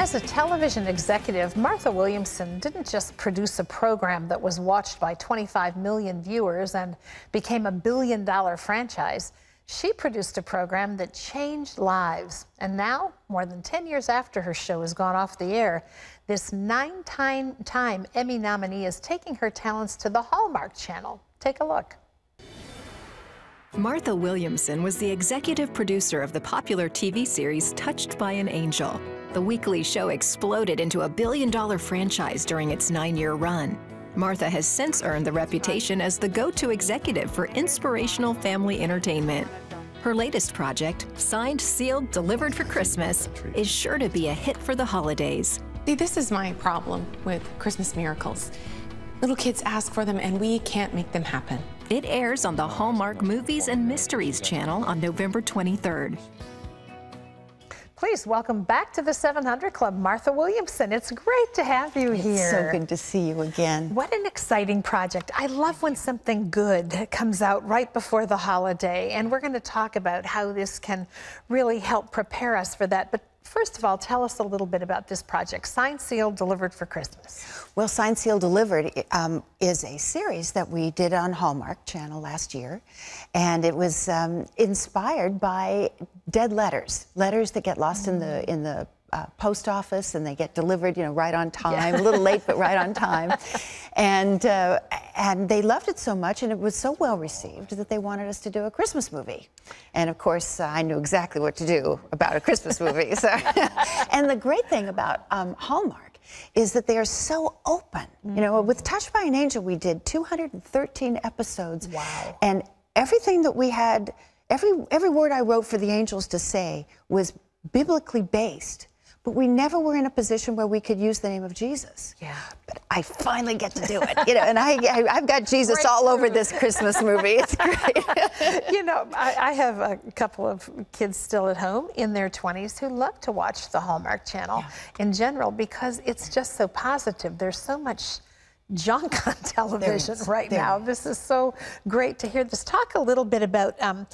As a television executive, Martha Williamson didn't just produce a program that was watched by 25 million viewers and became a billion dollar franchise. She produced a program that changed lives. And now, more than 10 years after her show has gone off the air, this nine time, time Emmy nominee is taking her talents to the Hallmark Channel. Take a look. Martha Williamson was the executive producer of the popular TV series Touched by an Angel. The weekly show exploded into a billion dollar franchise during its nine year run. Martha has since earned the reputation as the go to executive for inspirational family entertainment. Her latest project, Signed, Sealed, Delivered for Christmas, is sure to be a hit for the holidays. See, this is my problem with Christmas miracles. Little kids ask for them, and we can't make them happen. It airs on the Hallmark Movies and Mysteries channel on November 23rd. Please welcome back to the 700 Club, Martha Williamson. It's great to have you here. it's here. so good to see you again. What an exciting project. I love when something good comes out right before the holiday, and we're going to talk about how this can really help prepare us for that. But First of all, tell us a little bit about this project, Signed, Sealed, Delivered for Christmas. Well, Signed, Sealed, Delivered um, is a series that we did on Hallmark Channel last year. And it was um, inspired by dead letters, letters that get lost mm. in the, in the uh, post office and they get delivered, you know, right on time, yeah. a little late, but right on time. And, uh, and they loved it so much and it was so well received that they wanted us to do a Christmas movie. And of course, uh, I knew exactly what to do about a Christmas movie. So, and the great thing about um, Hallmark is that they are so open. Mm. You know, mm-hmm. with Touched by an Angel, we did 213 episodes. Wow. And everything that we had, every, every word I wrote for the angels to say was biblically based but we never were in a position where we could use the name of Jesus. Yeah. But I finally get to do it, you know, and I, I have got Jesus great all over this Christmas movie. It's great. you know, I, I, have a couple of kids still at home in their 20s who love to watch the Hallmark Channel yeah. in general because it's just so positive. There's so much junk on television right there now. This is so great to hear this. Talk a little bit about um,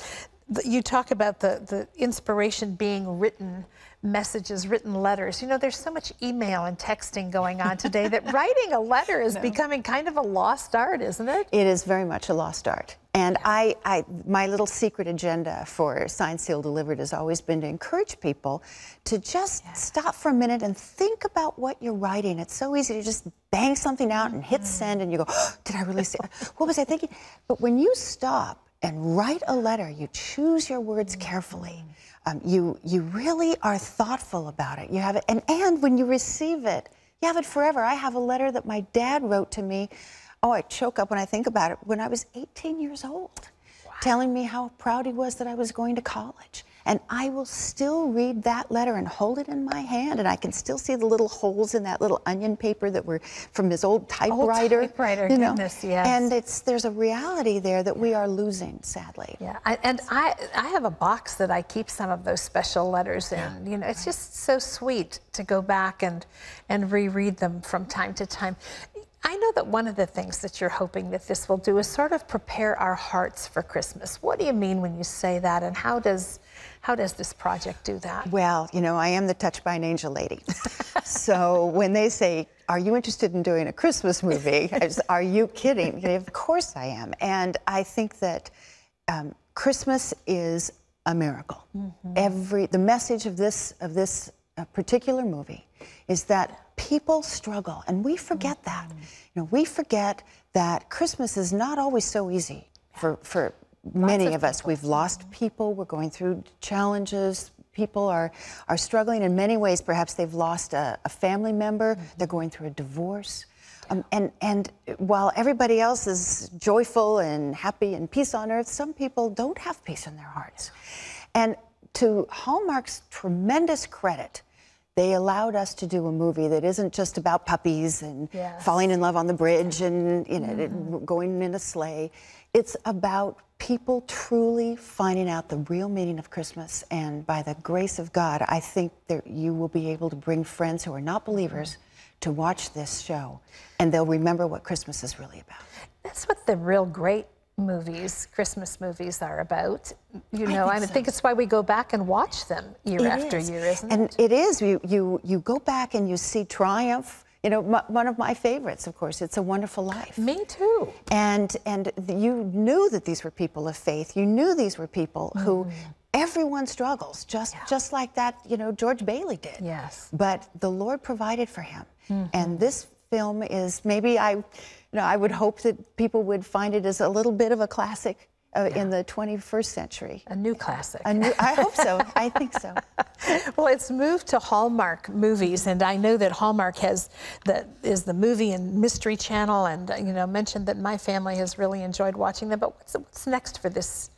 you talk about the, the inspiration being written messages, written letters. You know, there's so much email and texting going on today that writing a letter is no. becoming kind of a lost art, isn't it? It is very much a lost art. And I, I, my little secret agenda for Signed, Sealed, Delivered has always been to encourage people to just yeah. stop for a minute and think about what you're writing. It's so easy to just bang something out and hit mm-hmm. send and you go, oh, did I really say What was I thinking? But when you stop and write a letter. You choose your words carefully. Um, you, you really are thoughtful about it. You have it, and, and when you receive it, you have it forever. I have a letter that my dad wrote to me. Oh, I choke up when I think about it. When I was 18 years old, wow. telling me how proud he was that I was going to college. And I will still read that letter and hold it in my hand, and I can still see the little holes in that little onion paper that were from his old typewriter. Old typewriter, you know? goodness, yes. And it's there's a reality there that we are losing, sadly. Yeah, I, and I I have a box that I keep some of those special letters in. Yeah. You know, it's just so sweet to go back and and reread them from time to time. I know that one of the things that you're hoping that this will do is sort of prepare our hearts for Christmas. What do you mean when you say that, and how does how does this project do that? Well, you know, I am the Touched by an Angel lady. so when they say, Are you interested in doing a Christmas movie? Are you kidding? of course I am. And I think that um, Christmas is a miracle. Mm -hmm. Every the message of this of this uh, particular movie is that people struggle, and we forget mm -hmm. that. You know, we forget that Christmas is not always so easy for for many of, of us. We've lost people. We're going through challenges. People are, are struggling in many ways. Perhaps they've lost a, a family member. Mm -hmm. They're going through a divorce. Um, and, and while everybody else is joyful and happy and peace on earth, some people don't have peace in their hearts. And to Hallmark's tremendous credit, they allowed us to do a movie that isn't just about puppies and yes. falling in love on the bridge and you know mm -hmm. going in a sleigh. It's about people truly finding out the real meaning of Christmas. And by the grace of God, I think that you will be able to bring friends who are not believers to watch this show, and they'll remember what Christmas is really about. That's what the real great movies, Christmas movies, are about. You know, think I so. think it's why we go back and watch them year It after is. year, isn't and it? it is. You, you, you go back and you see triumph. You know, m- one of my favorites, of course, It's a Wonderful Life. Me too. And, and you knew that these were people of faith. You knew these were people who Mm-hmm. everyone struggles, just, just like that, you know, George Bailey did. Yes. But the Lord provided for him. Mm-hmm. And this film is maybe I, know, I would hope that people would find it as a little bit of a classic uh, in the 21st century. A new classic. A new, I hope so. I think so. Well, it's moved to Hallmark movies, and I know that Hallmark has the is the movie and mystery channel, and you know mentioned that my family has really enjoyed watching them. But what's what's next for this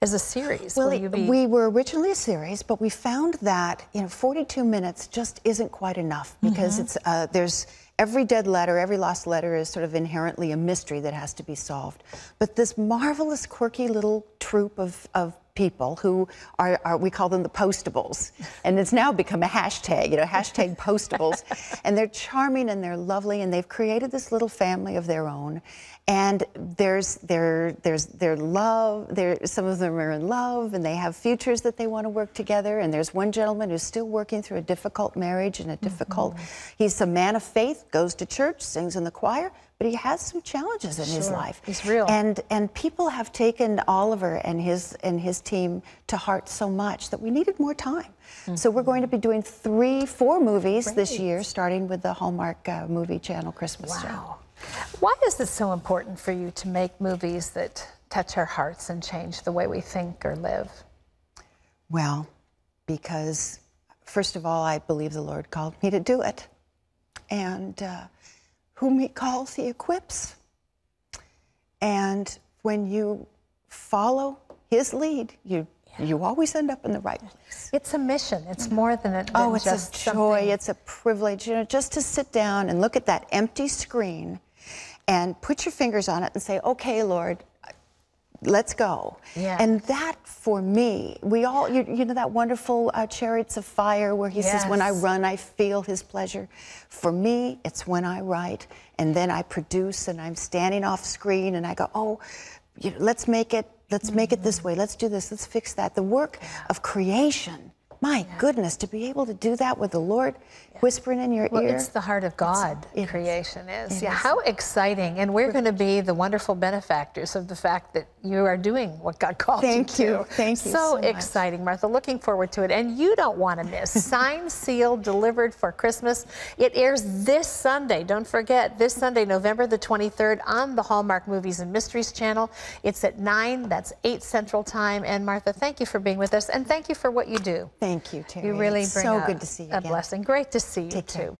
as a series? Well, Will you be? we were originally a series, but we found that you know 42 minutes just isn't quite enough because Mm-hmm. it's uh, there's every dead letter, every lost letter is sort of inherently a mystery that has to be solved. But this marvelous, quirky little troupe of, of people who are, are we call them the postables, and it's now become a hashtag, you know, hashtag postables, and they're charming and they're lovely, and they've created this little family of their own. And there's their there's their love. There some of them are in love, and they have futures that they want to work together. And there's one gentleman who's still working through a difficult marriage and a difficult. Mm-hmm. He's a man of faith, goes to church, sings in the choir, but he has some challenges in his life. He's real. And and people have taken Oliver and his and his team to heart so much that we needed more time. So we're going to be doing three, four movies this year, starting with the Hallmark uh, Movie Channel Christmas show. wow. Why is this so important for you to make movies that touch our hearts and change the way we think or live? Well, because first of all, I believe the Lord called me to do it. And uh, whom He calls, He equips. And when you follow His lead, you, you always end up in the right place. It's a mission. It's more than, than Oh, it's just a joy. something- It's a privilege, you know, just to sit down and look at that empty screen and put your fingers on it and say, okay, Lord, let's go. Yeah. And that for me, we all, you, you know, that wonderful uh, Chariots of Fire where he says, when I run, I feel his pleasure. For me, it's when I write and then I produce and I'm standing off screen and I go, oh, you know, let's make it, let's make it this way. Let's do this. Let's fix that. The work of creation. My goodness, to be able to do that with the Lord whispering in your Well, ear. it's the heart of God. it is. creation is. It yeah. is. How exciting! And we're going to be the wonderful benefactors of the fact that you are doing what God called Thank you you. to. Thank you So, so much. exciting, Martha. Looking forward to it. And you don't want to miss Signed, Sealed, Delivered for Christmas. It airs this Sunday. Don't forget this Sunday, November the 23rd, on the Hallmark Movies and Mysteries channel. It's at nine. That's eight Central Time. And Martha, thank you for being with us, and thank you for what you do. Thank you, Terry. You really It's bring so a, good to see you a again. blessing. Great to see you Take care. too.